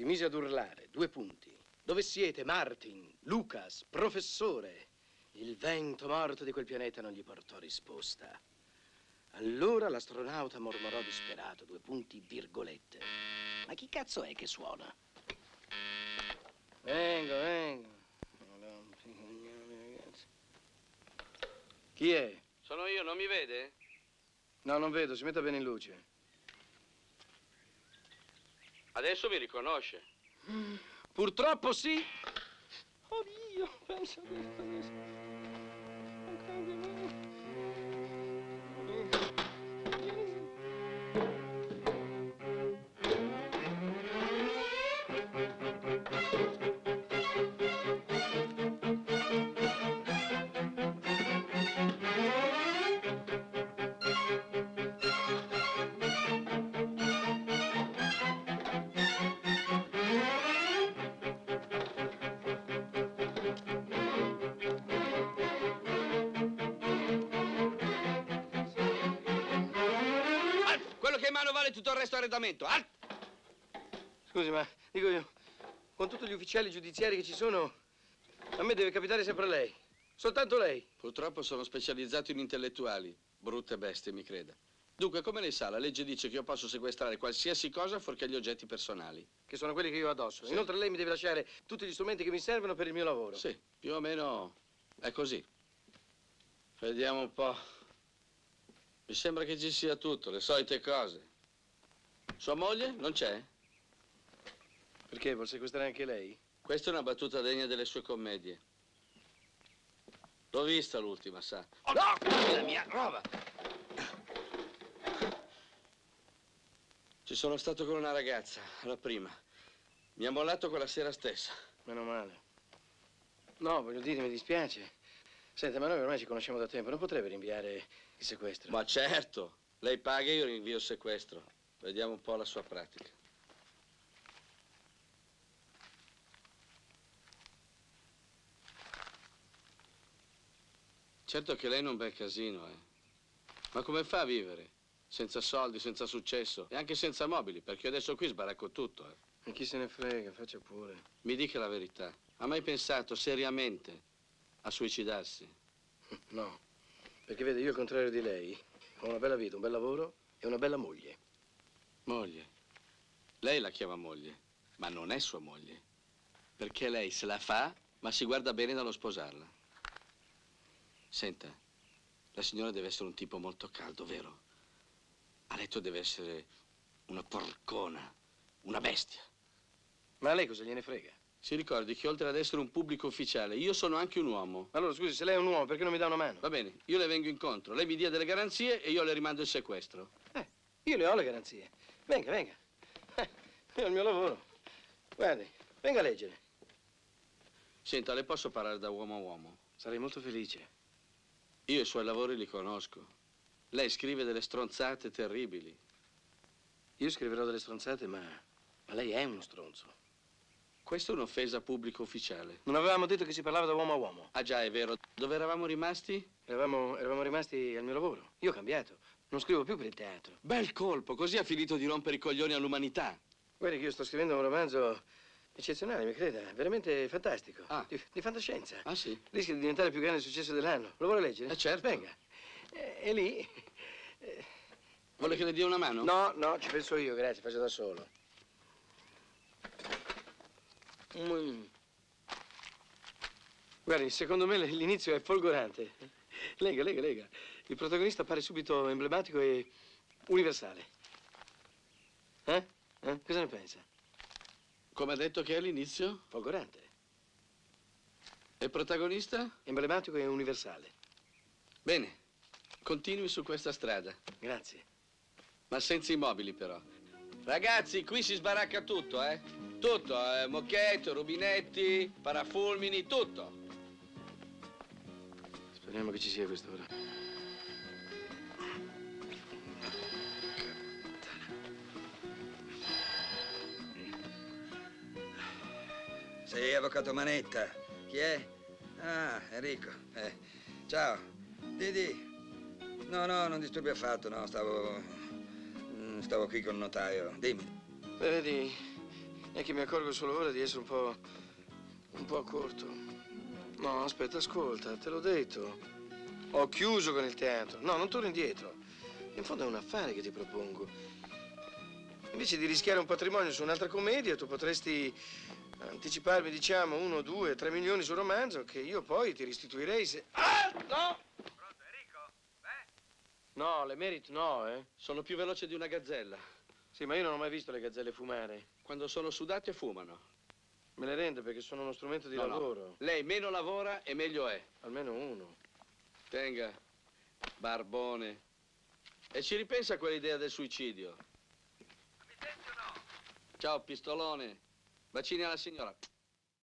Si mise ad urlare, due punti. Dove siete, Martin, Lucas, professore? Il vento morto di quel pianeta non gli portò risposta. Allora l'astronauta mormorò disperato, due punti, virgolette. Ma chi cazzo è che suona? Vengo, vengo. Chi è? Sono io, non mi vede? No, non vedo, si metta bene in luce. Adesso mi riconosce. Purtroppo sì. Oddio, pensa a questo. Alf, quello che mano vale tutto il resto arredamento. Alf! Scusi, ma dico io, con tutti gli ufficiali giudiziari che ci sono, a me deve capitare sempre lei. Soltanto lei. Purtroppo sono specializzato in intellettuali. Brutte bestie, mi creda. Dunque, come lei sa, la legge dice che io posso sequestrare qualsiasi cosa fuorché gli oggetti personali. Che sono quelli che io ho addosso. Sì. Inoltre lei mi deve lasciare tutti gli strumenti che mi servono per il mio lavoro. Sì, più o meno è così. Vediamo un po'. Mi sembra che ci sia tutto, le solite cose. Sua moglie non c'è? Perché? Vuol sequestrare anche lei? Questa è una battuta degna delle sue commedie. L'ho vista l'ultima, sa. Oh no! La mia roba! Ci sono stato con una ragazza, la prima. Mi ha mollato quella sera stessa. Meno male. No, voglio dire, mi dispiace. Senta, ma noi ormai ci conosciamo da tempo, non potrebbe rinviare il sequestro? Ma certo, lei paga e io rinvio il sequestro. Vediamo un po' la sua pratica. Certo che lei non bel casino, eh. Ma come fa a vivere? Senza soldi, senza successo e anche senza mobili, perché io adesso qui sbaracco tutto, eh. E chi se ne frega, faccia pure. Mi dica la verità. Ha mai pensato seriamente a suicidarsi? No, perché vede, io al contrario di lei, ho una bella vita, un bel lavoro e una bella moglie. Moglie. Lei la chiama moglie, ma non è sua moglie. Perché lei se la fa, ma si guarda bene dallo sposarla. Senta, la signora deve essere un tipo molto caldo, vero? A letto deve essere una porcona, una bestia. Ma a lei cosa gliene frega? Si ricordi che oltre ad essere un pubblico ufficiale, io sono anche un uomo. Allora, scusi, se lei è un uomo, perché non mi dà una mano? Va bene, io le vengo incontro, lei mi dia delle garanzie e io le rimando il sequestro. Eh, io le ho le garanzie. Venga, venga. Eh, ho il mio lavoro. Guardi, venga a leggere. Senta, le posso parlare da uomo a uomo? Sarei molto felice. Io i suoi lavori li conosco. Lei scrive delle stronzate terribili. Io scriverò delle stronzate, ma, ma lei è uno stronzo. Questa è un'offesa pubblico ufficiale. Non avevamo detto che si parlava da uomo a uomo. Ah già, è vero. Dove eravamo rimasti? Eravamo, eravamo rimasti al mio lavoro. Io ho cambiato. Non scrivo più per il teatro. Bel colpo, così ha finito di rompere i coglioni all'umanità. Guardi che io sto scrivendo un romanzo eccezionale, mi creda. Veramente fantastico. Ah. Di, di fantascienza. Ah sì? Rischia di diventare il più grande successo dell'anno. Lo vuole leggere? Eh, certo. Venga. E, e lì... Vuole che le dia una mano? No, no, ci penso io, grazie, faccio da solo. Mm. Guardi, secondo me l'inizio è folgorante. Lega, lega, lega. Il protagonista appare subito emblematico e universale. Eh? Eh? Cosa ne pensa? Come ha detto che è all'inizio? Folgorante. E protagonista? Emblematico e universale. Bene, continui su questa strada. Grazie. Ma senza i mobili, però. Ragazzi, qui si sbaracca tutto, eh? Tutto, eh? mocchetto, rubinetti, parafulmini, tutto. Speriamo che ci sia quest'ora. Sei avvocato Manetta. Chi è? Ah, Enrico. Eh, ciao. Didi. No, no, non disturbi affatto, no, stavo... Stavo qui col notaio. Dimmi. Beh, vedi, È che mi accorgo solo ora di essere un po'... un po' corto. No, aspetta, ascolta, te l'ho detto. Ho chiuso con il teatro. No, non torno indietro. In fondo è un affare che ti propongo. Invece di rischiare un patrimonio su un'altra commedia, tu potresti anticiparmi, diciamo, uno, due, tre milioni sul romanzo che io poi ti restituirei se... Ah, no! No, le Merit no, eh. Sono più veloce di una gazzella. Sì, ma io non ho mai visto le gazzelle fumare. Quando sono sudate fumano. Me le rendo perché sono uno strumento di No, no. lavoro. Lei meno lavora e meglio è. Almeno uno. Tenga, barbone. E ci ripensa quell'idea del suicidio. Mi senti o no? Ciao, pistolone. Bacini alla signora.